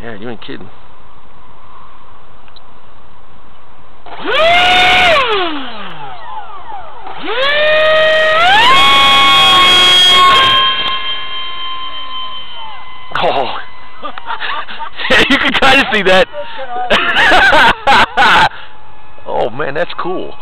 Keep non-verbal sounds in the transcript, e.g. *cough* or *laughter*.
Yeah, you ain't kidding. *laughs* Oh. *laughs* you can kind of see that. *laughs* oh man, that's cool.